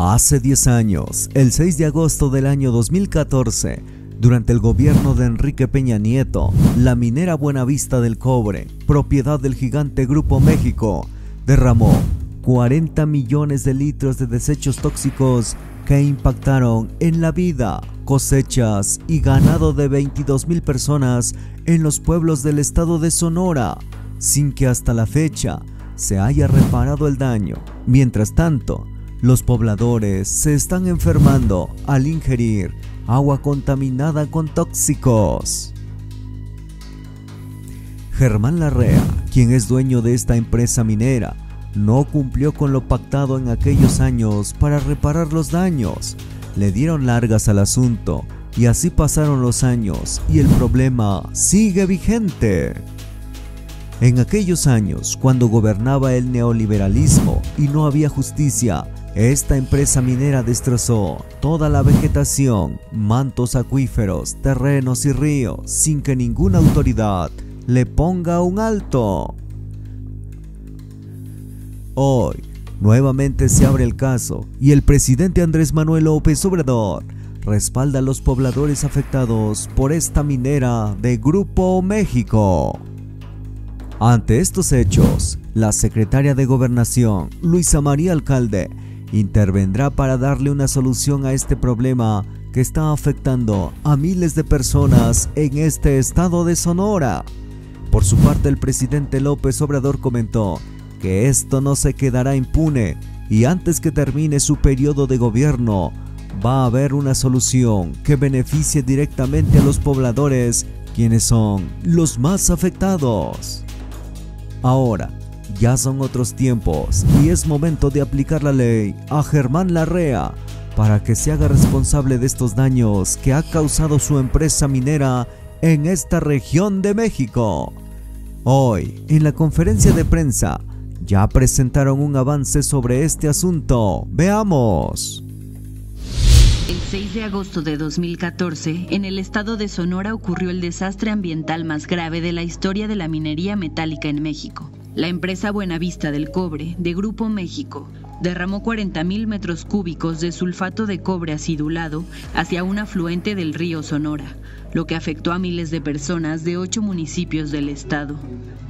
Hace 10 años, el 6 de agosto del año 2014, durante el gobierno de Enrique Peña Nieto, la minera Buenavista del Cobre, propiedad del gigante Grupo México, derramó 40 millones de litros de desechos tóxicos que impactaron en la vida, cosechas y ganado de 22 mil personas en los pueblos del estado de Sonora, sin que hasta la fecha se haya reparado el daño. Mientras tanto, los pobladores se están enfermando al ingerir agua contaminada con tóxicos. Germán Larrea, quien es dueño de esta empresa minera, no cumplió con lo pactado en aquellos años para reparar los daños. Le dieron largas al asunto y así pasaron los años y el problema sigue vigente. En aquellos años, cuando gobernaba el neoliberalismo y no había justicia, esta empresa minera destrozó toda la vegetación, mantos acuíferos, terrenos y ríos sin que ninguna autoridad le ponga un alto. Hoy, nuevamente se abre el caso y el presidente Andrés Manuel López Obrador respalda a los pobladores afectados por esta minera de Grupo México. Ante estos hechos, la secretaria de Gobernación, Luisa María Alcalde, intervendrá para darle una solución a este problema que está afectando a miles de personas en este estado de Sonora. Por su parte, el presidente López Obrador comentó que esto no se quedará impune y antes que termine su periodo de gobierno, va a haber una solución que beneficie directamente a los pobladores, quienes son los más afectados. Ahora, ya son otros tiempos y es momento de aplicar la ley a Germán Larrea para que se haga responsable de estos daños que ha causado su empresa minera en esta región de México. Hoy, en la conferencia de prensa, ya presentaron un avance sobre este asunto. Veamos. El 6 de agosto de 2014, en el estado de Sonora ocurrió el desastre ambiental más grave de la historia de la minería metálica en México. La empresa Buenavista del Cobre, de Grupo México, derramó 40.000 metros cúbicos de sulfato de cobre acidulado hacia un afluente del río Sonora, lo que afectó a miles de personas de ocho municipios del estado.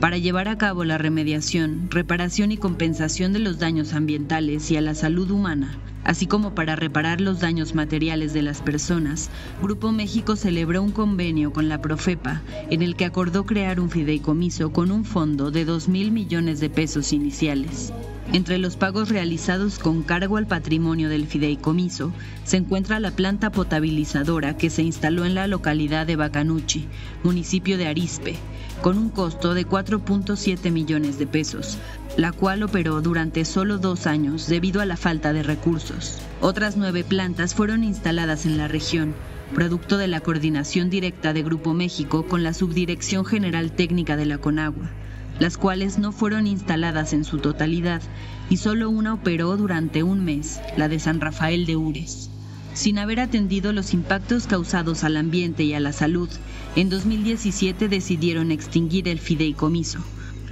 Para llevar a cabo la remediación, reparación y compensación de los daños ambientales y a la salud humana, así como para reparar los daños materiales de las personas, Grupo México celebró un convenio con la Profepa en el que acordó crear un fideicomiso con un fondo de 2 mil millones de pesos iniciales. Entre los pagos realizados con cargo al patrimonio del fideicomiso se encuentra la planta potabilizadora que se instaló en la localidad de Bacanuchi, municipio de Arispe, con un costo de 4.7 millones de pesos, la cual operó durante solo dos años debido a la falta de recursos. Otras nueve plantas fueron instaladas en la región, producto de la coordinación directa de Grupo México con la Subdirección General Técnica de la Conagua las cuales no fueron instaladas en su totalidad y solo una operó durante un mes, la de San Rafael de Ures. Sin haber atendido los impactos causados al ambiente y a la salud, en 2017 decidieron extinguir el fideicomiso,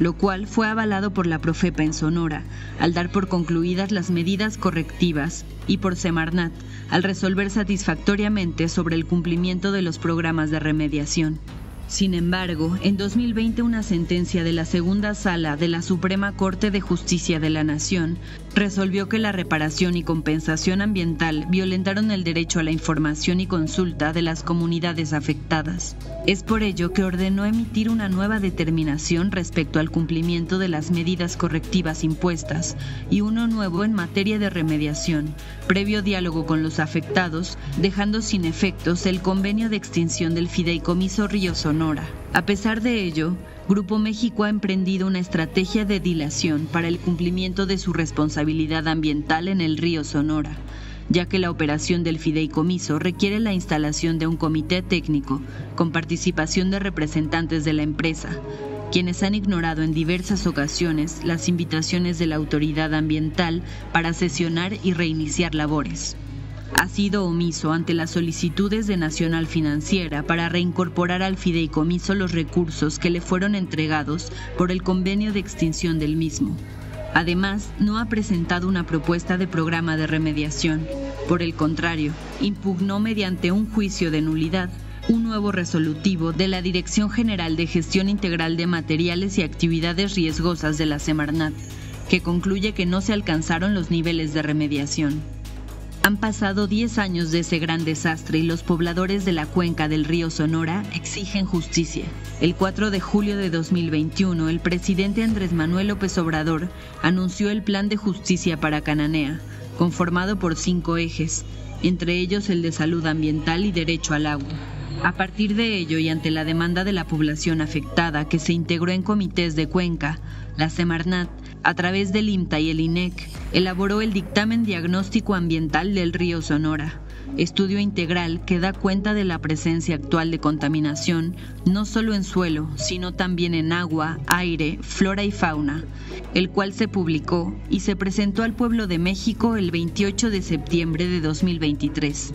lo cual fue avalado por la Profepa en Sonora, al dar por concluidas las medidas correctivas, y por Semarnat, al resolver satisfactoriamente sobre el cumplimiento de los programas de remediación. Sin embargo, en 2020 una sentencia de la segunda sala de la Suprema Corte de Justicia de la Nación resolvió que la reparación y compensación ambiental violentaron el derecho a la información y consulta de las comunidades afectadas. Es por ello que ordenó emitir una nueva determinación respecto al cumplimiento de las medidas correctivas impuestas y uno nuevo en materia de remediación, previo diálogo con los afectados, dejando sin efectos el convenio de extinción del fideicomiso Río Sonora. A pesar de ello, Grupo México ha emprendido una estrategia de dilación para el cumplimiento de su responsabilidad ambiental en el río Sonora, ya que la operación del fideicomiso requiere la instalación de un comité técnico con participación de representantes de la empresa, quienes han ignorado en diversas ocasiones las invitaciones de la autoridad ambiental para sesionar y reiniciar labores ha sido omiso ante las solicitudes de Nacional Financiera para reincorporar al fideicomiso los recursos que le fueron entregados por el convenio de extinción del mismo. Además, no ha presentado una propuesta de programa de remediación. Por el contrario, impugnó mediante un juicio de nulidad un nuevo resolutivo de la Dirección General de Gestión Integral de Materiales y Actividades Riesgosas de la Semarnat, que concluye que no se alcanzaron los niveles de remediación. Han pasado 10 años de ese gran desastre y los pobladores de la cuenca del río Sonora exigen justicia. El 4 de julio de 2021, el presidente Andrés Manuel López Obrador anunció el Plan de Justicia para Cananea, conformado por cinco ejes, entre ellos el de salud ambiental y derecho al agua. A partir de ello y ante la demanda de la población afectada que se integró en comités de cuenca, la Semarnat a través del IMTA y el INEC, elaboró el dictamen diagnóstico ambiental del río Sonora, estudio integral que da cuenta de la presencia actual de contaminación, no solo en suelo, sino también en agua, aire, flora y fauna, el cual se publicó y se presentó al pueblo de México el 28 de septiembre de 2023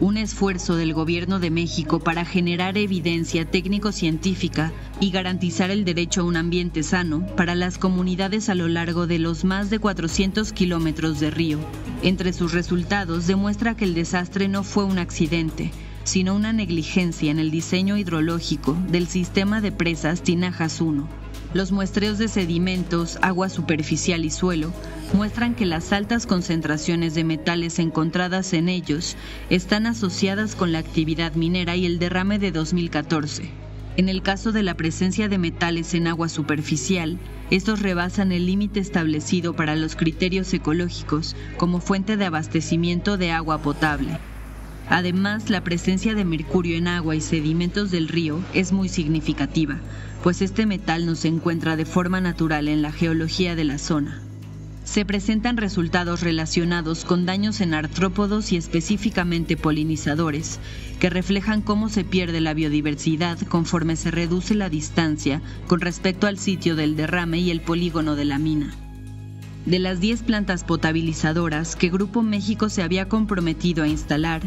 un esfuerzo del Gobierno de México para generar evidencia técnico-científica y garantizar el derecho a un ambiente sano para las comunidades a lo largo de los más de 400 kilómetros de río. Entre sus resultados demuestra que el desastre no fue un accidente, sino una negligencia en el diseño hidrológico del sistema de presas Tinajas 1 los muestreos de sedimentos, agua superficial y suelo muestran que las altas concentraciones de metales encontradas en ellos están asociadas con la actividad minera y el derrame de 2014. En el caso de la presencia de metales en agua superficial, estos rebasan el límite establecido para los criterios ecológicos como fuente de abastecimiento de agua potable. Además, la presencia de mercurio en agua y sedimentos del río es muy significativa, pues este metal no se encuentra de forma natural en la geología de la zona. Se presentan resultados relacionados con daños en artrópodos y específicamente polinizadores, que reflejan cómo se pierde la biodiversidad conforme se reduce la distancia con respecto al sitio del derrame y el polígono de la mina. De las 10 plantas potabilizadoras que Grupo México se había comprometido a instalar,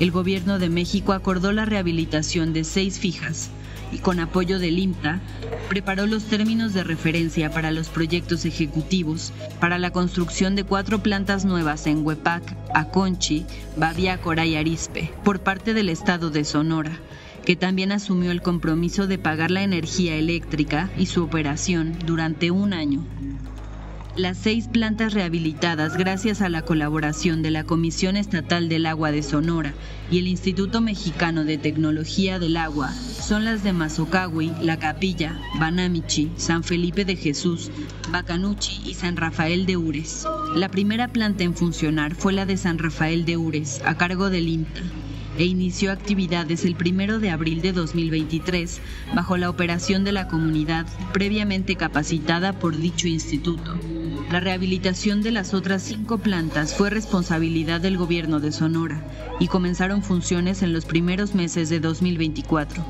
el gobierno de México acordó la rehabilitación de seis fijas y con apoyo del IMTA, preparó los términos de referencia para los proyectos ejecutivos para la construcción de cuatro plantas nuevas en Huepac, Aconchi, Baviácora y Arispe, por parte del Estado de Sonora, que también asumió el compromiso de pagar la energía eléctrica y su operación durante un año. Las seis plantas rehabilitadas gracias a la colaboración de la Comisión Estatal del Agua de Sonora y el Instituto Mexicano de Tecnología del Agua son las de Mazocahui, La Capilla, Banamichi, San Felipe de Jesús, Bacanuchi y San Rafael de Ures. La primera planta en funcionar fue la de San Rafael de Ures, a cargo del INTA e inició actividades el 1 de abril de 2023 bajo la operación de la comunidad previamente capacitada por dicho instituto. La rehabilitación de las otras cinco plantas fue responsabilidad del gobierno de Sonora y comenzaron funciones en los primeros meses de 2024.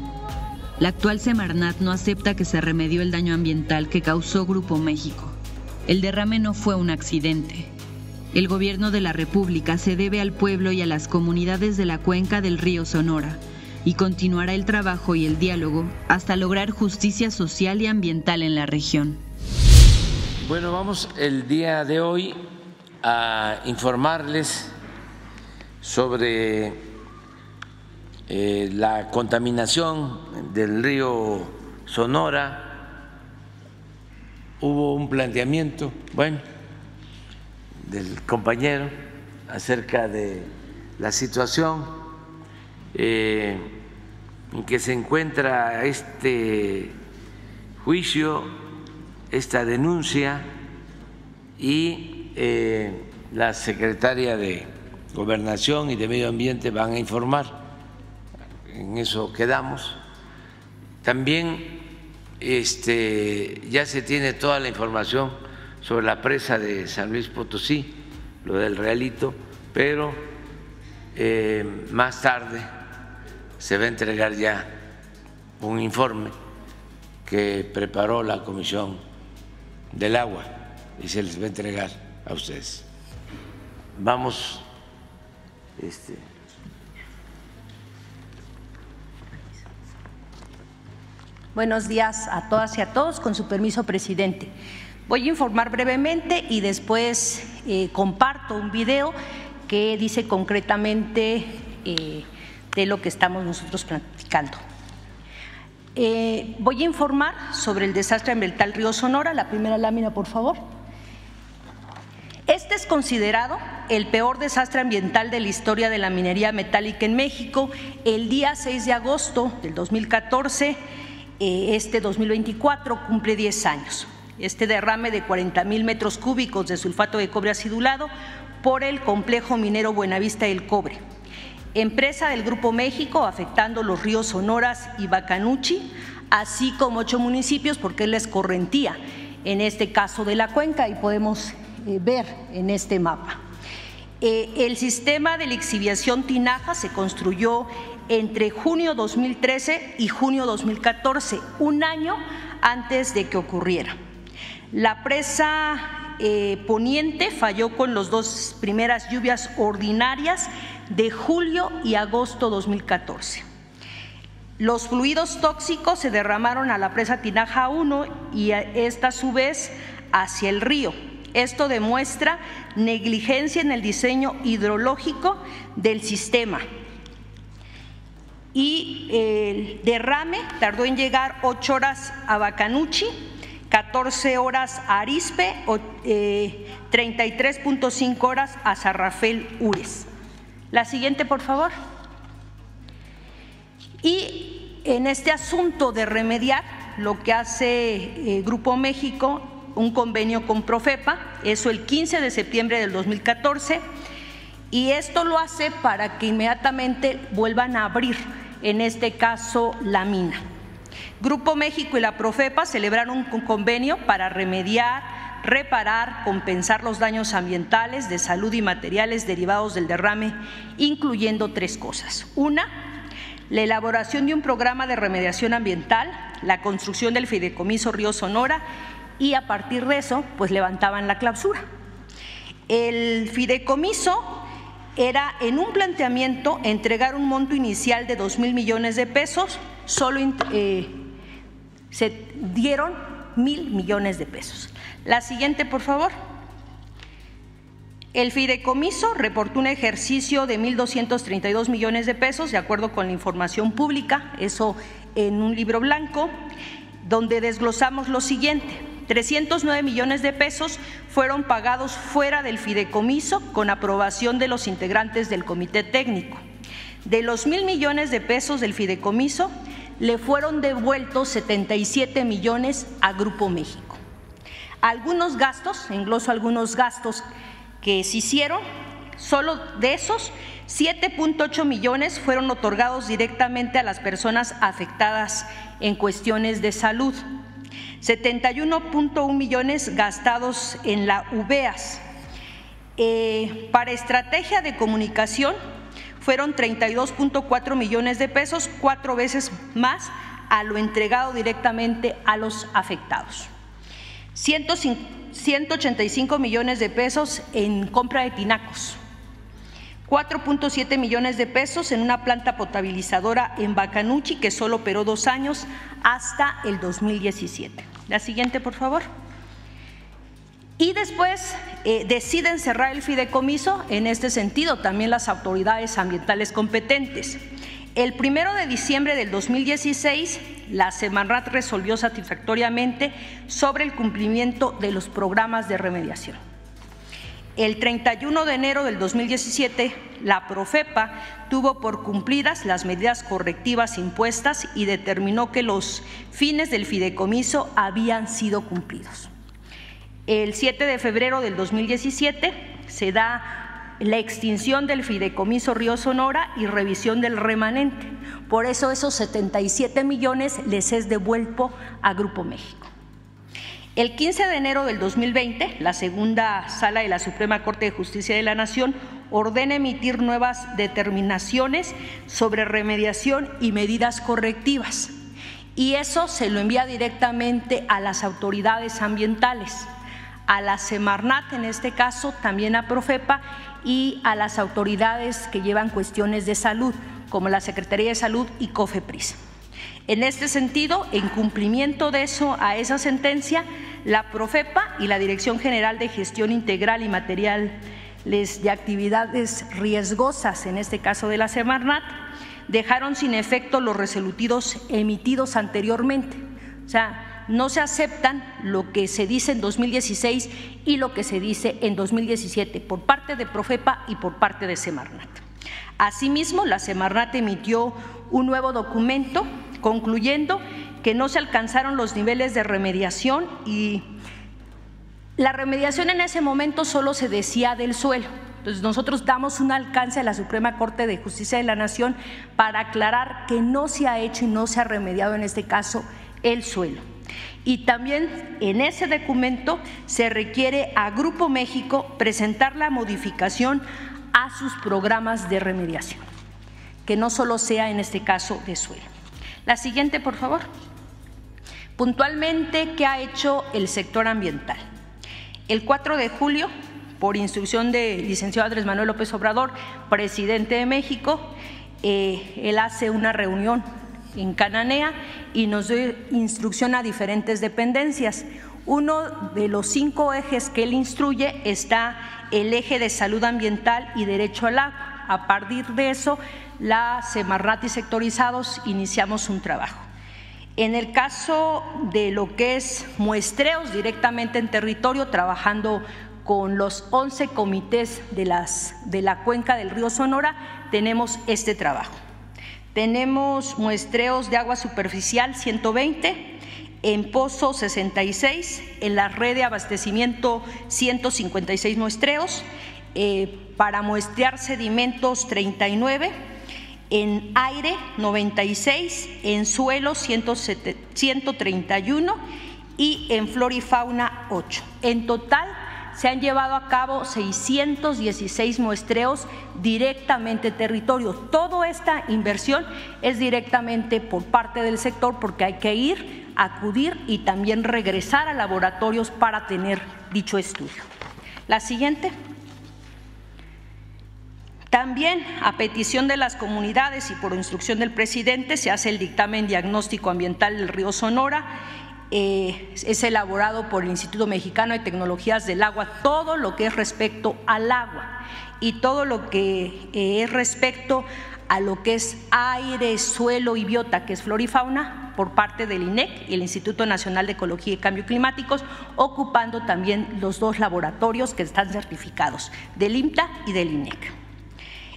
La actual Semarnat no acepta que se remedió el daño ambiental que causó Grupo México. El derrame no fue un accidente, el gobierno de la República se debe al pueblo y a las comunidades de la cuenca del río Sonora y continuará el trabajo y el diálogo hasta lograr justicia social y ambiental en la región. Bueno, vamos el día de hoy a informarles sobre eh, la contaminación del río Sonora. Hubo un planteamiento, bueno, del compañero acerca de la situación eh, en que se encuentra este juicio, esta denuncia y eh, la secretaria de Gobernación y de Medio Ambiente van a informar. En eso quedamos. También este, ya se tiene toda la información sobre la presa de San Luis Potosí, lo del realito, pero eh, más tarde se va a entregar ya un informe que preparó la Comisión del Agua y se les va a entregar a ustedes. Vamos. Este, Buenos días a todas y a todos. Con su permiso, presidente. Voy a informar brevemente y después eh, comparto un video que dice concretamente eh, de lo que estamos nosotros platicando. Eh, voy a informar sobre el desastre ambiental Río Sonora. La primera lámina, por favor. Este es considerado el peor desastre ambiental de la historia de la minería metálica en México. El día 6 de agosto del 2014, eh, este 2024, cumple 10 años. Este derrame de 40 mil metros cúbicos de sulfato de cobre acidulado por el complejo minero Buenavista del Cobre, empresa del Grupo México afectando los ríos Sonoras y Bacanuchi, así como ocho municipios porque es la escorrentía, en este caso de la cuenca, y podemos eh, ver en este mapa. Eh, el sistema de lixiviación Tinaja se construyó entre junio 2013 y junio 2014, un año antes de que ocurriera. La presa eh, poniente falló con las dos primeras lluvias ordinarias de julio y agosto 2014. Los fluidos tóxicos se derramaron a la presa Tinaja 1 y esta a su vez hacia el río. Esto demuestra negligencia en el diseño hidrológico del sistema. Y el derrame tardó en llegar ocho horas a Bacanuchi, 14 horas a Arispe, 33.5 eh, horas a San Rafael Ures. La siguiente, por favor. Y en este asunto de remediar, lo que hace eh, Grupo México un convenio con Profepa, eso el 15 de septiembre del 2014, y esto lo hace para que inmediatamente vuelvan a abrir, en este caso, la mina. Grupo México y la Profepa celebraron un convenio para remediar, reparar, compensar los daños ambientales, de salud y materiales derivados del derrame, incluyendo tres cosas. Una, la elaboración de un programa de remediación ambiental, la construcción del fideicomiso Río Sonora y a partir de eso pues levantaban la clausura. El fideicomiso era en un planteamiento entregar un monto inicial de dos mil millones de pesos, solo eh, se dieron mil millones de pesos. La siguiente, por favor. El fideicomiso reportó un ejercicio de 1.232 millones de pesos, de acuerdo con la información pública, eso en un libro blanco, donde desglosamos lo siguiente. 309 millones de pesos fueron pagados fuera del fideicomiso con aprobación de los integrantes del comité técnico. De los mil millones de pesos del fideicomiso, le fueron devueltos 77 millones a Grupo México. Algunos gastos, engloso algunos gastos que se hicieron, solo de esos 7.8 millones fueron otorgados directamente a las personas afectadas en cuestiones de salud. 71.1 millones gastados en la UBEAS. Eh, para estrategia de comunicación fueron 32.4 millones de pesos, cuatro veces más a lo entregado directamente a los afectados. 185 millones de pesos en compra de tinacos. 4.7 millones de pesos en una planta potabilizadora en Bacanuchi que solo operó dos años hasta el 2017. La siguiente, por favor. Y después eh, deciden cerrar el fideicomiso, en este sentido también las autoridades ambientales competentes. El primero de diciembre del 2016, la Semanrat resolvió satisfactoriamente sobre el cumplimiento de los programas de remediación. El 31 de enero del 2017, la Profepa tuvo por cumplidas las medidas correctivas impuestas y determinó que los fines del fideicomiso habían sido cumplidos. El 7 de febrero del 2017 se da la extinción del fideicomiso Río Sonora y revisión del remanente. Por eso esos 77 millones les es devuelto a Grupo México. El 15 de enero del 2020, la segunda sala de la Suprema Corte de Justicia de la Nación ordena emitir nuevas determinaciones sobre remediación y medidas correctivas. Y eso se lo envía directamente a las autoridades ambientales, a la Semarnat en este caso, también a Profepa y a las autoridades que llevan cuestiones de salud, como la Secretaría de Salud y COFEPRIS. En este sentido, en cumplimiento de eso, a esa sentencia, la Profepa y la Dirección General de Gestión Integral y Materiales de Actividades Riesgosas, en este caso de la Semarnat, dejaron sin efecto los resolutivos emitidos anteriormente. O sea, no se aceptan lo que se dice en 2016 y lo que se dice en 2017 por parte de Profepa y por parte de Semarnat. Asimismo, la Semarnat emitió un nuevo documento concluyendo que no se alcanzaron los niveles de remediación y la remediación en ese momento solo se decía del suelo. Entonces nosotros damos un alcance a la Suprema Corte de Justicia de la Nación para aclarar que no se ha hecho y no se ha remediado en este caso el suelo. Y también en ese documento se requiere a Grupo México presentar la modificación a sus programas de remediación, que no solo sea en este caso de suelo. La siguiente, por favor. Puntualmente, ¿qué ha hecho el sector ambiental? El 4 de julio, por instrucción del licenciado Andrés Manuel López Obrador, presidente de México, eh, él hace una reunión en Cananea y nos dio instrucción a diferentes dependencias. Uno de los cinco ejes que él instruye está el eje de salud ambiental y derecho al agua. A partir de eso, la Semarnat y sectorizados iniciamos un trabajo. En el caso de lo que es muestreos directamente en territorio, trabajando con los 11 comités de, las, de la cuenca del río Sonora, tenemos este trabajo. Tenemos muestreos de agua superficial 120, en pozo 66, en la red de abastecimiento 156 muestreos, eh, para muestrear sedimentos 39 en aire 96, en suelo 131 y en flora y fauna 8. En total se han llevado a cabo 616 muestreos directamente territorio. Toda esta inversión es directamente por parte del sector porque hay que ir, acudir y también regresar a laboratorios para tener dicho estudio. La siguiente. También, a petición de las comunidades y por instrucción del presidente, se hace el dictamen diagnóstico ambiental del río Sonora. Eh, es elaborado por el Instituto Mexicano de Tecnologías del Agua, todo lo que es respecto al agua y todo lo que eh, es respecto a lo que es aire, suelo y biota, que es flora y fauna, por parte del INEC y el Instituto Nacional de Ecología y Cambio Climáticos, ocupando también los dos laboratorios que están certificados, del IMTA y del INEC.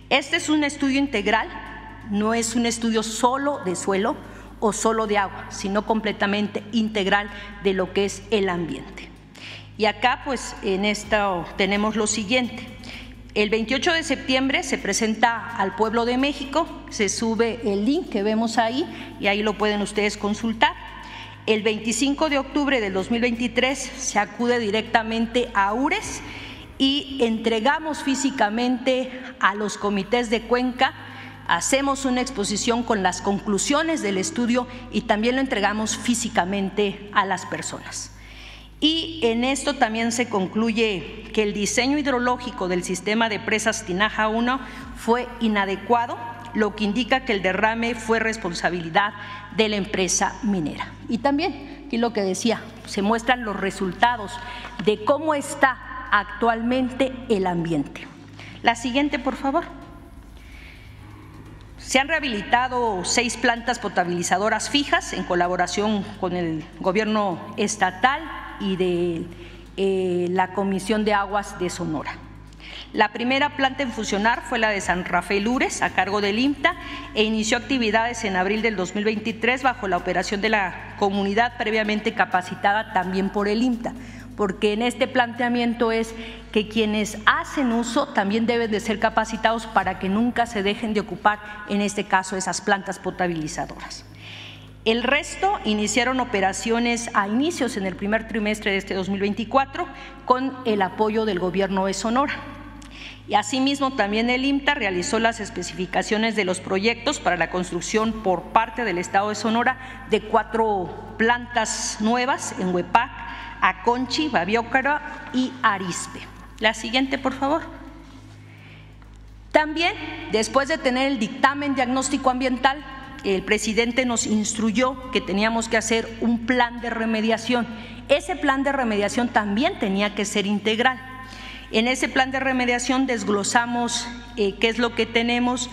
Este es un estudio integral, no es un estudio solo de suelo o solo de agua, sino completamente integral de lo que es el ambiente. Y acá, pues, en esto tenemos lo siguiente. El 28 de septiembre se presenta al pueblo de México, se sube el link que vemos ahí y ahí lo pueden ustedes consultar. El 25 de octubre del 2023 se acude directamente a URES y entregamos físicamente a los comités de Cuenca, hacemos una exposición con las conclusiones del estudio y también lo entregamos físicamente a las personas. Y en esto también se concluye que el diseño hidrológico del sistema de presas Tinaja 1 fue inadecuado, lo que indica que el derrame fue responsabilidad de la empresa minera. Y también, aquí lo que decía, se muestran los resultados de cómo está actualmente el ambiente. La siguiente, por favor. Se han rehabilitado seis plantas potabilizadoras fijas en colaboración con el gobierno estatal y de eh, la Comisión de Aguas de Sonora. La primera planta en funcionar fue la de San Rafael Ures, a cargo del IMTA, e inició actividades en abril del 2023 bajo la operación de la comunidad previamente capacitada también por el IMTA porque en este planteamiento es que quienes hacen uso también deben de ser capacitados para que nunca se dejen de ocupar, en este caso, esas plantas potabilizadoras. El resto iniciaron operaciones a inicios en el primer trimestre de este 2024 con el apoyo del gobierno de Sonora. Y asimismo también el IMTA realizó las especificaciones de los proyectos para la construcción por parte del Estado de Sonora de cuatro plantas nuevas en Huepac, Aconchi, Babiócara y Arispe. La siguiente, por favor. También, después de tener el dictamen diagnóstico ambiental, el presidente nos instruyó que teníamos que hacer un plan de remediación. Ese plan de remediación también tenía que ser integral. En ese plan de remediación desglosamos eh, qué es lo que tenemos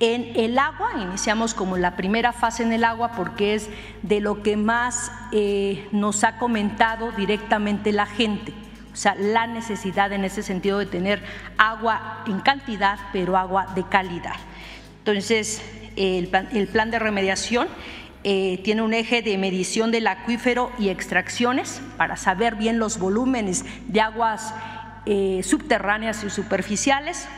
en el agua, iniciamos como la primera fase en el agua porque es de lo que más eh, nos ha comentado directamente la gente, o sea, la necesidad en ese sentido de tener agua en cantidad, pero agua de calidad. Entonces, el plan, de remediación eh, tiene un eje de medición del acuífero y extracciones para saber bien los volúmenes de aguas eh, subterráneas y superficiales,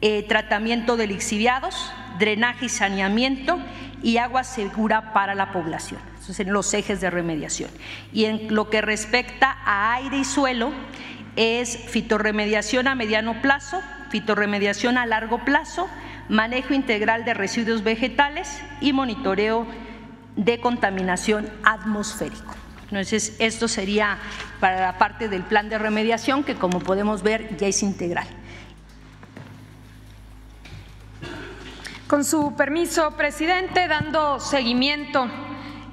eh, tratamiento de lixiviados, drenaje y saneamiento y agua segura para la población. Esos son los ejes de remediación. Y en lo que respecta a aire y suelo, es fitorremediación a mediano plazo, fitorremediación a largo plazo, manejo integral de residuos vegetales y monitoreo de contaminación atmosférico. Entonces, esto sería para la parte del plan de remediación que, como podemos ver, ya es integral. Con su permiso, presidente, dando seguimiento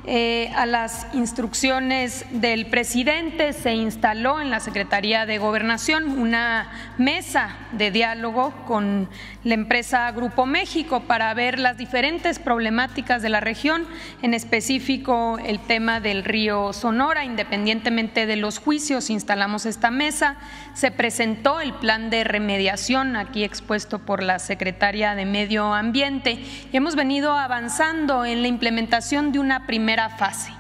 eh, a las instrucciones del presidente, se instaló en la Secretaría de Gobernación una mesa de diálogo con la empresa Grupo México para ver las diferentes problemáticas de la región, en específico el tema del río Sonora, independientemente de los juicios, instalamos esta mesa, se presentó el plan de remediación aquí expuesto por la Secretaria de Medio Ambiente. Y hemos venido avanzando en la implementación de una primera fase.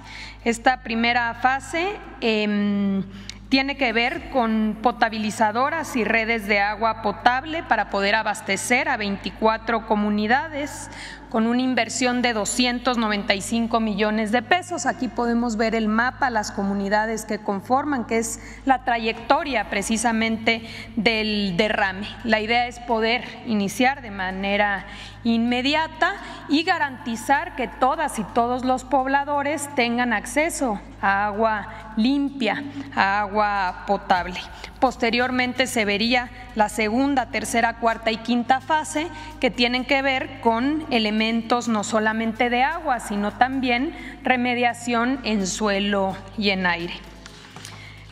Esta primera fase em, tiene que ver con potabilizadoras y redes de agua potable para poder abastecer a 24 comunidades con una inversión de 295 millones de pesos. Aquí podemos ver el mapa, las comunidades que conforman, que es la trayectoria precisamente del derrame. La idea es poder iniciar de manera inmediata y garantizar que todas y todos los pobladores tengan acceso a agua limpia, a agua potable. Posteriormente se vería la segunda, tercera, cuarta y quinta fase que tienen que ver con elementos no solamente de agua, sino también remediación en suelo y en aire.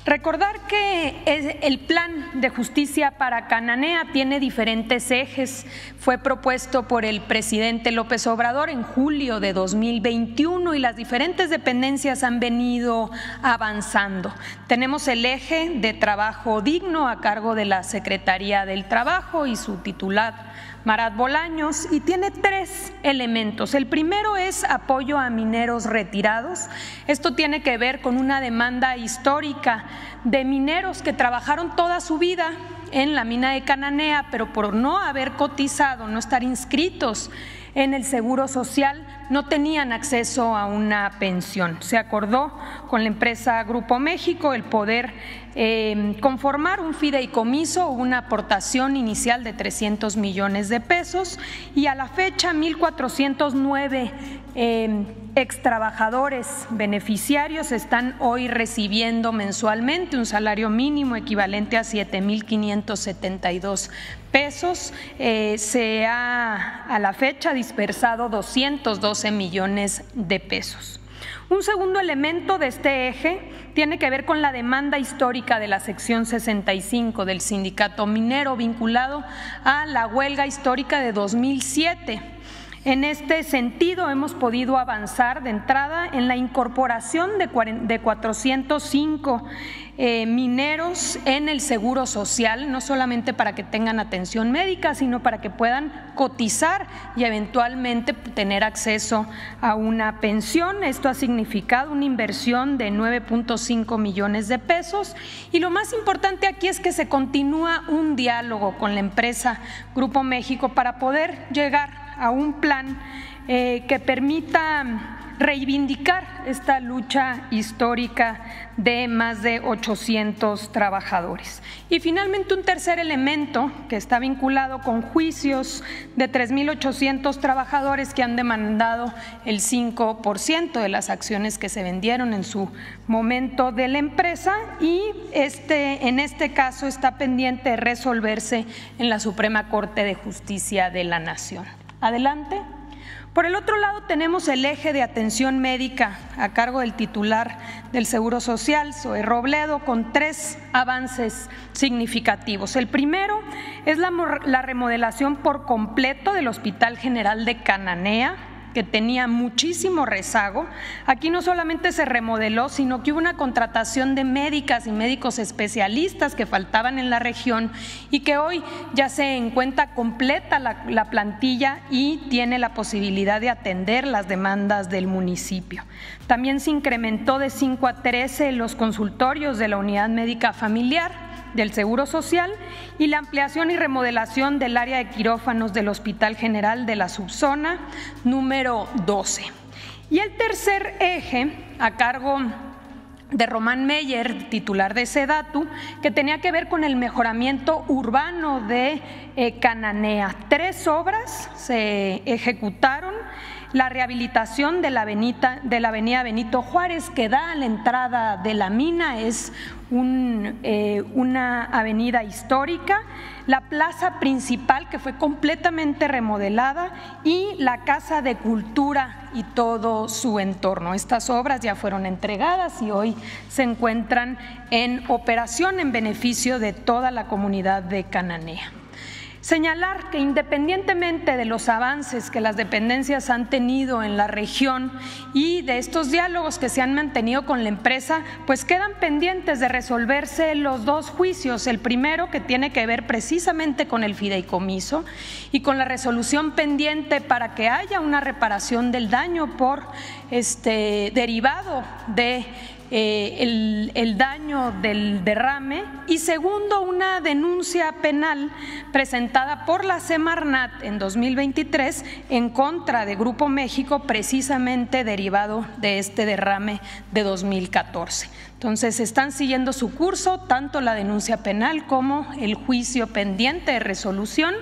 Recordar que el plan de justicia para Cananea tiene diferentes ejes. Fue propuesto por el presidente López Obrador en julio de 2021 y las diferentes dependencias han venido avanzando. Tenemos el eje de trabajo digno a cargo de la Secretaría del Trabajo y su titular Marat Bolaños y tiene tres elementos. El primero es apoyo a mineros retirados. Esto tiene que ver con una demanda histórica de mineros que trabajaron toda su vida en la mina de Cananea, pero por no haber cotizado, no estar inscritos en el Seguro Social, no tenían acceso a una pensión. Se acordó con la empresa Grupo México el poder eh, conformar un fideicomiso, una aportación inicial de 300 millones de pesos y a la fecha 1.409 eh, extrabajadores beneficiarios están hoy recibiendo mensualmente un salario mínimo equivalente a 7.572 pesos. Eh, se ha a la fecha dispersado 212 millones de pesos. Un segundo elemento de este eje tiene que ver con la demanda histórica de la sección 65 del sindicato minero vinculado a la huelga histórica de 2007 en este sentido, hemos podido avanzar de entrada en la incorporación de 405 eh, mineros en el seguro social, no solamente para que tengan atención médica, sino para que puedan cotizar y eventualmente tener acceso a una pensión. Esto ha significado una inversión de 9.5 millones de pesos. Y lo más importante aquí es que se continúa un diálogo con la empresa Grupo México para poder llegar a un plan eh, que permita reivindicar esta lucha histórica de más de 800 trabajadores. Y finalmente un tercer elemento que está vinculado con juicios de 3.800 trabajadores que han demandado el 5% de las acciones que se vendieron en su momento de la empresa y este, en este caso está pendiente de resolverse en la Suprema Corte de Justicia de la Nación. Adelante. Por el otro lado, tenemos el eje de atención médica a cargo del titular del Seguro Social, Zoe Robledo, con tres avances significativos. El primero es la, la remodelación por completo del Hospital General de Cananea, que tenía muchísimo rezago. Aquí no solamente se remodeló, sino que hubo una contratación de médicas y médicos especialistas que faltaban en la región y que hoy ya se encuentra completa la, plantilla y tiene la posibilidad de atender las demandas del municipio. También se incrementó de 5 a 13 los consultorios de la unidad médica familiar del Seguro Social y la ampliación y remodelación del área de quirófanos del Hospital General de la Subzona número 12. Y el tercer eje, a cargo de Román Meyer, titular de Sedatu, que tenía que ver con el mejoramiento urbano de eh, Cananea. Tres obras se ejecutaron la rehabilitación de la, de la avenida Benito Juárez que da a la entrada de la mina, es eh, una avenida histórica, la plaza principal que fue completamente remodelada y la Casa de Cultura y todo su entorno. Estas obras ya fueron entregadas y hoy se encuentran en operación en beneficio de toda la comunidad de Cananea. Señalar que independientemente de los avances que las dependencias han tenido en la región y de estos diálogos que se han mantenido con la empresa, pues quedan pendientes de resolverse los dos juicios. El primero que tiene que ver precisamente con el fideicomiso y con la resolución pendiente para que haya una reparación del daño por este derivado de eh, el, daño del derrame y segundo, una denuncia penal presentada por la Semarnat en 2023 en contra de Grupo México precisamente derivado de este derrame de 2014. Entonces, están siguiendo su curso tanto la denuncia penal como el juicio pendiente de resolución,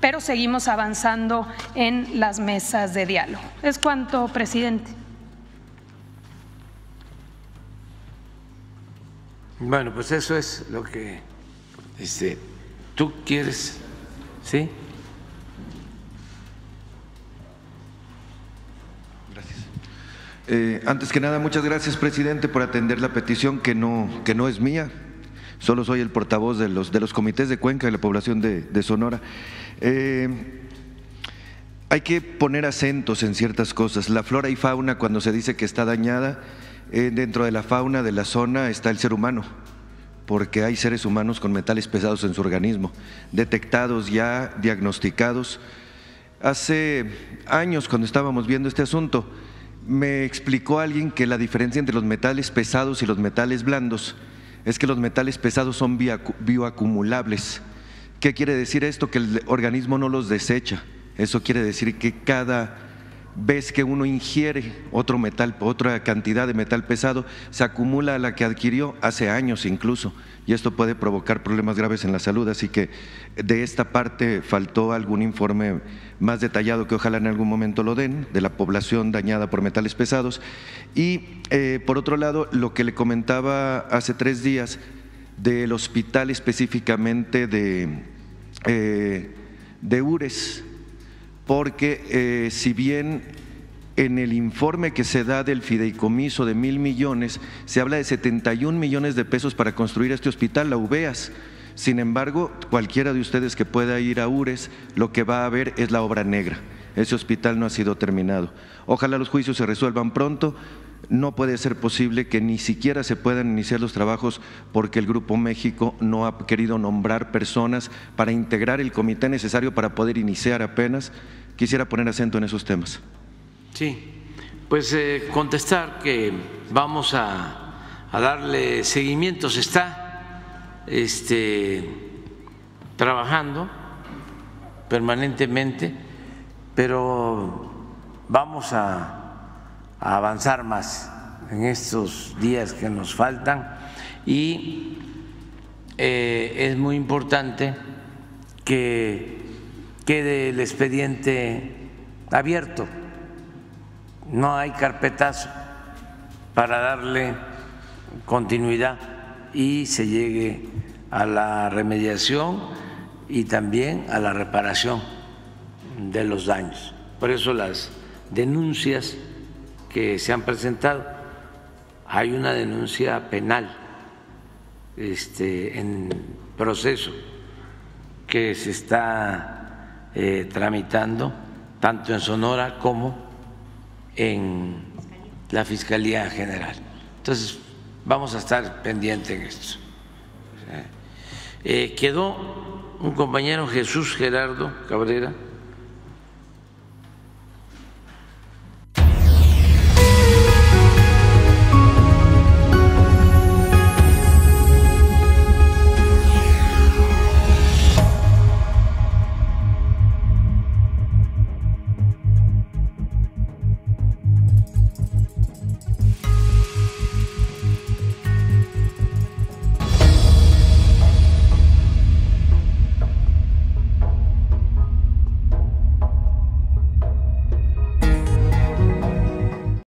pero seguimos avanzando en las mesas de diálogo. Es cuanto, presidente. Bueno, pues eso es lo que este, tú quieres, ¿sí? Gracias. Eh, antes que nada, muchas gracias, presidente, por atender la petición que no, que no es mía. Solo soy el portavoz de los, de los comités de Cuenca y la población de, Sonora. Eh, hay que poner acentos en ciertas cosas. La flora y fauna, cuando se dice que está dañada, eh, dentro de la fauna de la zona está el ser humano, porque hay seres humanos con metales pesados en su organismo, detectados ya, diagnosticados. Hace años, cuando estábamos viendo este asunto, me explicó alguien que la diferencia entre los metales pesados y los metales blandos es que los metales pesados son bioacumulables. ¿Qué quiere decir esto? Que el organismo no los desecha. Eso quiere decir que cada ves que uno ingiere otro metal, otra cantidad de metal pesado, se acumula la que adquirió hace años incluso, y esto puede provocar problemas graves en la salud. Así que de esta parte faltó algún informe más detallado que ojalá en algún momento lo den, de la población dañada por metales pesados. Y eh, por otro lado, lo que le comentaba hace tres días del hospital específicamente de, eh, de URES, porque eh, si bien en el informe que se da del fideicomiso de mil millones se habla de 71 millones de pesos para construir este hospital, la UVEAS. Sin embargo, cualquiera de ustedes que pueda ir a URES, lo que va a ver es la obra negra. Ese hospital no ha sido terminado. Ojalá los juicios se resuelvan pronto no puede ser posible que ni siquiera se puedan iniciar los trabajos porque el Grupo México no ha querido nombrar personas para integrar el comité necesario para poder iniciar apenas. Quisiera poner acento en esos temas. Sí, pues eh, contestar que vamos a, darle seguimiento. Se está este, trabajando permanentemente, pero vamos a a avanzar más en estos días que nos faltan. Y eh, es muy importante que quede el expediente abierto, no hay carpetazo para darle continuidad y se llegue a la remediación y también a la reparación de los daños. Por eso las denuncias que se han presentado. Hay una denuncia penal este, en proceso que se está eh, tramitando tanto en Sonora como en la Fiscalía General. Entonces, vamos a estar pendientes en esto. Eh, quedó un compañero Jesús Gerardo Cabrera